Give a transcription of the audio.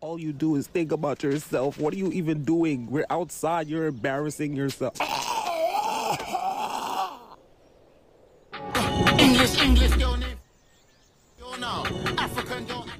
All you do is think about yourself. What are you even doing? We're outside. You're embarrassing yourself. English, English, don't African, don't